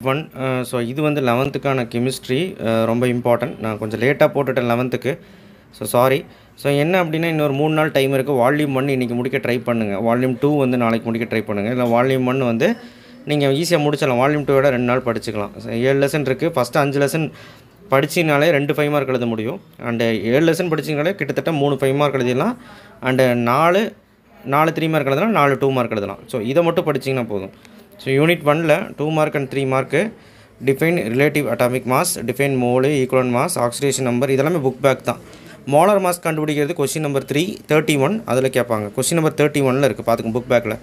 One so uh, இது வந்து லெவன்த்துக்கான கெமிஸ்ட்ரி uh, ரொம்ப இம்பார்ட்டன்ட் நான் கொஞ்சம் லேட்டாக போட்டுட்டேன் லெவன்த்துக்கு ஸோ சாரி ஸோ என்ன அப்படின்னா இன்னொரு மூணு நாள் டைம் இருக்குது வால்யூம் ஒன் இன்றைக்கி முடிக்க ட்ரை பண்ணுங்கள் வால்யூம் டூ வந்து நாளைக்கு முடிக்க ட்ரை பண்ணுங்கள் இல்லை வால்யூம் ஒன் வந்து நீங்கள் ஈஸியாக முடிச்சிடலாம். வால்யூம் டூவோட ரெண்டு நாள் படிச்சுக்கலாம். ஏழு லெசன் இருக்குது ஃபஸ்ட்டு அஞ்சு லெசன் படிச்சினாலே ரெண்டு ஃபைவ் மார்க் எழுத முடியும். அண்டு ஏழு லெசன் படிச்சிங்கனாலே கிட்டத்தட்ட மூணு ஃபைவ் மார்க் எழுதிடலாம். அண்டு நாலு நாலு த்ரீ மார்க் எழுதலாம். நாலு டூ மார்க் எழுதலாம். ஸோ இதை மட்டும் படிச்சிங்கன்னா போதும். ஸோ யூனிட் ஒனில் two mark and three mark define relative atomic mass define mole equivalent mass oxidation number இதெல்லாமே புக் பேக் தான். மோலார் மாஸ் கண்டுபிடிக்கிறது question number three thirty one அதில் கேட்பாங்க. கொஸ்டின் நம்பர் தேர்ட்டி ஒனில் இருக்குது பார்த்துக்கோங்க புக் பேக்கில்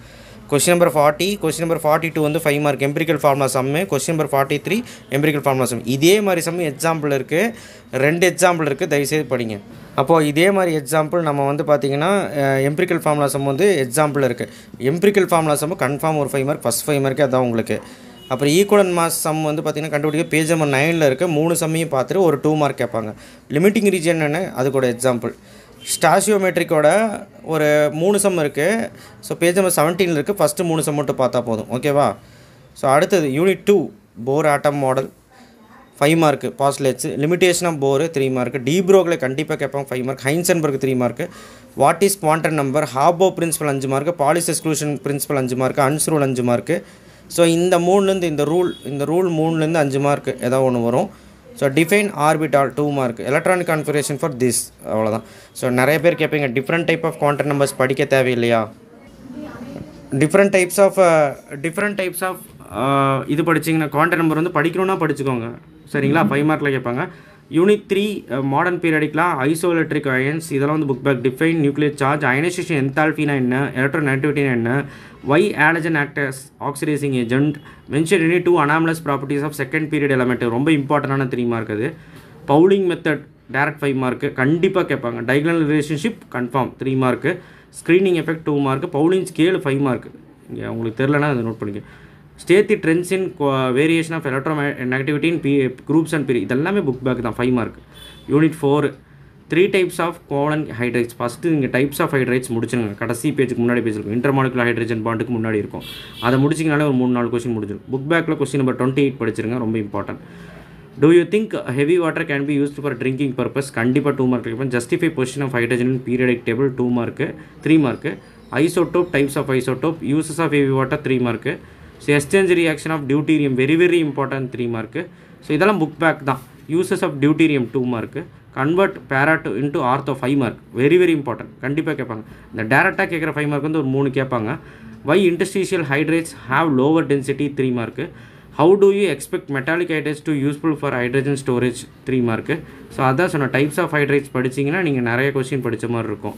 question number forty question number forty two வந்து five mark empirical formula sum question number forty three empirical formula sum இதே மாதிரி சம்மு எக்ஸாம்பிள் இருக்குது ரெண்டு எக்ஸாம்பிள் இருக்குது தயவுசெய்து படிங்க. அப்போது இதே மாதிரி எக்ஸாம்பிள் நம்ம வந்து பார்த்திங்கன்னா எம்பிரிக்கல் ஃபார்முலா சம் வந்து எக்ஸாம்பிள் இருக்குது எம்பிரிக்கல் ஃபார்முலா சம்மு கன்ஃபார்ம் ஒரு ஃபைவ் மார்க் ஃபஸ்ட் ஃபைவ் மார்க்கே அதான் உங்களுக்கு. அப்புறம் ஈக்குவலன் மாஸ் சம் வந்து பார்த்திங்கன்னா கண்டுபிடிக்க பேஜ் நம்பர் நைனில் இருக்க மூணு சம்மையும் பார்த்துட்டு ஒரு டூ மார்க் கேட்பாங்க. லிமிட்டிங் ரீஜன் என்ன? அதுக்கூட எக்ஸாம்பிள் ஸ்டாசியோமெட்ரிக்கோட ஒரு மூணு சம் இருக்குது ஸோ பேஜ் நம்பர் செவன்டீனில் இருக்குது ஃபஸ்ட்டு மூணு சம் மட்டும் பார்த்தா போதும். ஓகேவா ஸோ அடுத்தது unit two Bohr atom model five mark postulates limitation of Bohr three mark டீப்ரோக்கில் கண்டிப்பாக கேட்பாங்க five mark Heisenberg three mark what is quantum number Aufbau principle அஞ்சு மார்க் பாலிஸ் எக்ஸ்க்ளூஷன் பிரின்சிபல் அஞ்சு மார்க் அன்ஸ் ரூல் அஞ்சு mark so இந்த மூணுலேருந்து இந்த rule இந்த rule மூணுலேருந்து அஞ்சு மார்க் ஏதாவது ஒன்று வரும். So define orbital two mark electronic configuration for this அவ்வளோதான் ஸோ நிறைய பேர் கேட்பீங்க different type of quantum numbers படிக்க தேவையில்லையா? Different types of different types of இது படிச்சிங்கன்னா குவான்டம் நம்பர் வந்து படிக்கணும்னா படிச்சுக்கோங்க. சரிங்களா? ஃபைவ் மார்க்கில் கேட்பாங்க. யூனிட் த்ரீ மாடர்ன் பீரியடிக்லாம் ஐசோலெக்ட்ரிக் அயன்ஸ் இதெல்லாம் வந்து book back define nuclear charge ionisation என்தால்ஃபினா என்ன? எலக்ட்ரோ நெகட்டிவிட்டினா என்ன? Why halogen acts oxidising agent mention any two anomalous properties of second period element ரொம்ப இம்பார்ட்டண்டான த்ரீ மார்க் அது Pauling method direct five mark கண்டிப்பாக கேட்பாங்க. Diagonal relationship confirm three mark screening effect two mark Pauling scale five mark இங்கே உங்களுக்கு தெரிலனா அதை note பண்ணிக்க state the trends in variation of electronegativity in p groups and period இதெல்லாமே book back தான் five mark unit four three types of covalent hydrides first நீங்கள் types of hydrides முடிச்சுங்க கடைசி பேஜுக்கு முன்னாடி பேஜ் இருக்கும் இன்டர்மாலிகுலர் ஹைட்ரஜன் பாண்டுக்கு முன்னாடி இருக்கும். அதை முடிச்சிங்கனாலே ஒரு மூணு நாலு கொஸ்டின் முடிச்சிடும் புக் பேக்கில் கொஸ்டின் நம்பர் டுவெண்ட்டி எயிட் படிச்சிருங்க ரொம்ப important do you think heavy water can be used for drinking purpose கண்டிப்பாக டூ மார்க் இருக்கும் justify position of hydrogen periodic table two mark three mark isotope types of isotope uses of heavy water three mark so exchange reaction of deuterium very very important three mark so இதெல்லாம் book back தான். Uses of deuterium two mark convert para into ortho five mark very very important கண்டிப்பாக கேட்பாங்க. இந்த டேரெக்டாக கேட்குற five mark வந்து ஒரு மூணு கேட்பாங்க. Why interstitial hydrides have lower density three mark how do you expect metallic hydrides to useful for hydrogen storage three mark so அதான் சொன்ன டைப்ஸ் ஆஃப் ஹைட்ரேட்ஸ் படிச்சிங்கன்னா நீங்கள் நிறைய கொஸ்டின் படித்த மாதிரி இருக்கும்.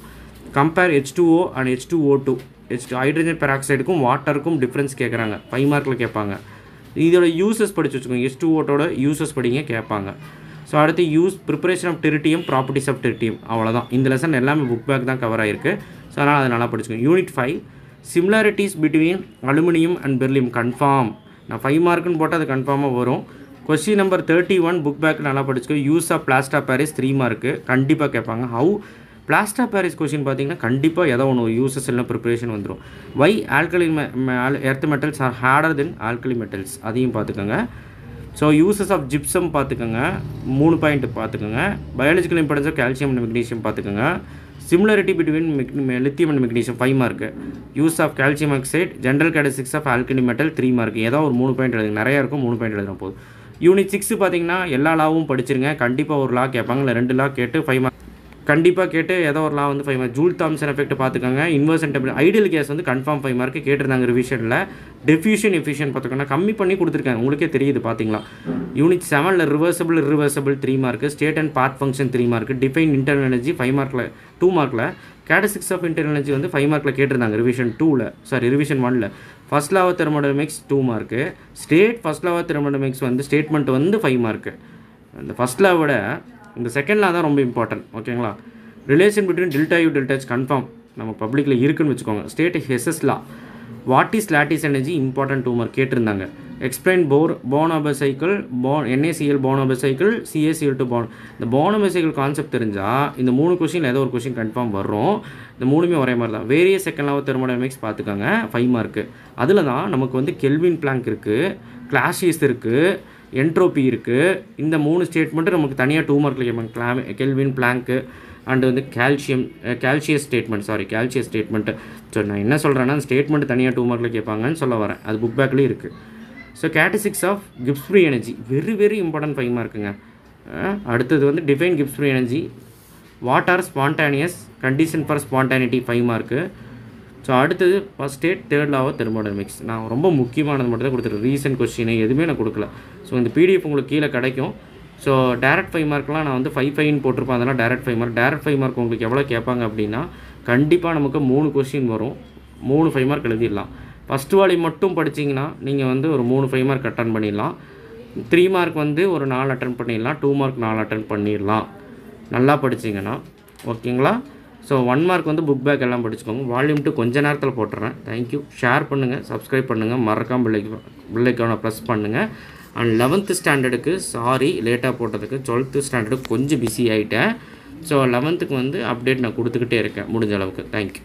Compare H two O and H two O two H hydrogen பெராக்சைடுக்கும் வாட்டருக்கும் difference கேட்குறாங்க ஃபைவ் மார்க்கில் கேட்பாங்க இதோட யூசஸ் படித்து வச்சுக்கோங்க. எஸ் டூ ஓட்டோட யூசஸ் படிங்க கேட்பாங்க ஸோ அடுத்து use preparation of tritium properties of tritium அவ்வளோதான் இந்த லெசன் எல்லாமே புக் பேக் தான் கவர் ஆகிருக்கு ஸோ அதனால் அதை நல்லா படிச்சுக்கோங்க. Unit five similarities between aluminium and beryllium confirm நான் ஃபைவ் மார்க்குன்னு போட்டால் அது கன்ஃபார்மாக வரும். Question number thirty one book back நல்லா படிச்சுக்கோ. Use of plaster Paris three mark கண்டிப்பாக கேட்பாங்க ஹவு பிளாஸ்டா பாரிஸ் கொஷின் பார்த்தீங்கன்னா கண்டிப்பாக ஏதோ ஒன்று யூசஸ் எல்லாம் ப்ரிப்பரேஷன் வந்துடும் why alkali earth metals are harder than alkali metals அதையும் பார்த்துக்கோங்க. ஸோ யூசஸ் ஆஃப் ஜிப்சம் பார்த்துக்கோங்க. மூணு பாயிண்ட் பார்த்துக்கோங்க. Biological importance of calcium and magnesium பார்த்துக்கோங்க. Similarity between lithium and magnesium five mark use of calcium oxide general characteristics of alkali metal three mark ஏதோ ஒரு மூணு point எழுதுங்க. நிறையா இருக்கும் மூணு பாயிண்ட் எழுதுகிற போதும். யூனிட் சிக்ஸ் பார்த்தீங்கன்னா எல்லா லாவும் படிச்சிருங்க. கண்டிப்பாக ஒரு லா கேட்பாங்க. இல்லை ரெண்டு லா கேட்டு ஃபைவ் மார்க் கண்டிப்பாக கேட்டு ஏதோ ஒரு லா வந்து five mark Joule Thomson effect பார்த்துக்கோங்க. இன்வர்ஸ் அண்ட் ஐடியல் கேஸ் வந்து கன்ஃபார்ம் ஃபைவ் மார்க் கேட்டிருந்தாங்க ரிவிஷனில் டெஃபியூஷன் எஃபிஷியன் பார்த்துக்கோங்க. கம்மி பண்ணி கொடுத்துருக்காங்க. உங்களுக்கே தெரியுது பார்த்தீங்களா யூனிட் செவனில் reversible reversible three mark state and path function three mark define internal energy five மார்க்கில் டூ மார்க்கில் கேட்டசிக்ஸ் ஆஃப் இன்டர்னல் எனர்ஜி வந்து ஃபைவ் மார்க்கில் கேட்டிருந்தாங்க ரிவிஷன் டூவில் சாரி ரிவிஷன் ஒனில் first law of thermodynamics two mark state first law of thermodynamics வந்து statement வந்து five mark அந்த ஃபஸ்ட் லாவோட இந்த செகண்ட் லா தான் ரொம்ப இம்பார்ட்டன்ட் ஓகேங்களா relation between delta U delta H confirm நம்ம பப்ளிக்கில் இருக்குன்னு வச்சுக்கோங்க. State Hess's law what is lattice energy important two கேட்டிருந்தாங்க. Explain for Born Haber cycle for NACL Born Haber cycle CACL two Born இந்த Born Haber cycle concept தெரிஞ்சால் இந்த மூணு question ஏதோ ஒரு கொஷின் கன்ஃபார்ம் வரும் இந்த மூணுமே ஒரே மாதிரி தான். வேரிய செகண்ட் தெர்மோடைமிக்ஸ் பார்த்துக்கோங்க. ஃபைவ் மார்க்கு அதில் தான் நமக்கு வந்து கெல்வின் பிளாங்க் இருக்குது கிளாஷிஸ் இருக்குது என்ட்ரோபி இருக்குது இந்த மூணு ஸ்டேட்மெண்ட்டு நமக்கு தனியாக டூ மார்க்கில் கேட்பாங்க கிளாம் கெல்வின் பிளாங்க்கு அண்டு வந்து calcium Clausius statement sorry Clausius statement so நான் என்ன சொல்கிறேன்னா அந்த ஸ்டேட்மெண்ட் தனியாக டூ மார்க்கில் கேட்பாங்கன்னு சொல்ல வரேன். அது புக் பேக்லேயும் இருக்குது so characteristics of Gibbs free energy very very important five மார்க்குங்க அடுத்தது வந்து define Gibbs free energy what are spontaneous condition for spontaneity five mark so அடுத்தது first state third law of thermodynamics நான் ரொம்ப முக்கியமானது மட்டும் தான் கொடுத்துருக்கேன். ரீசன்ட் கொஸ்டின் எதுவுமே நான் கொடுக்கல. ஸோ இந்த பிடிஎஃப் உங்களுக்கு கீழே கிடைக்கும். ஸோ டேரக்ட் ஃபைவ் மார்க்லாம் நான் வந்து ஃபைவ் ஃபைவ்னு போட்டிருப்பேன். அதெல்லாம் direct five mark direct five mark உங்களுக்கு எவ்வளோ கேட்பாங்க அப்படின்னா கண்டிப்பாக நமக்கு மூணு கொஸ்டின் வரும். மூணு ஃபைவ் மார்க் எழுதிடலாம். ஃபஸ்ட்டு வாலி மட்டும் படிச்சிங்கன்னா நீங்கள் வந்து ஒரு மூணு ஃபைவ் மார்க் அட்டன் பண்ணிடலாம். த்ரீ மார்க் வந்து ஒரு நாலு அட்டன் பண்ணிடலாம். டூ மார்க் நாலு அட்டன் பண்ணிடலாம். நல்லா படிச்சிங்கன்னா ஓகேங்களா ஸோ ஒன் மார்க் வந்து புக் பேக் எல்லாம் படிச்சுக்கோங்க. வால்யூம் டூ கொஞ்ச நேரத்தில் போட்டுறேன். தேங்க்யூ ஷேர் பண்ணுங்கள் சப்ஸ்கிரைப் பண்ணுங்கள் மறக்காம பிள்ளைக்கு பில்லைக்கான ப்ரெஸ் பண்ணுங்கள் அண்ட் லெவன்த்து ஸ்டாண்டர்டுக்கு சாரி லேட்டாக போட்டதுக்கு டுவெல்த்து ஸ்டாண்டர்டுக்கு கொஞ்சம் பிஸி ஆகிட்டேன் ஸோ லெவன்த்துக்கு வந்து அப்டேட் நான் கொடுத்துக்கிட்டே இருக்கேன். முடிஞ்ச அளவுக்கு. தேங்க்யூ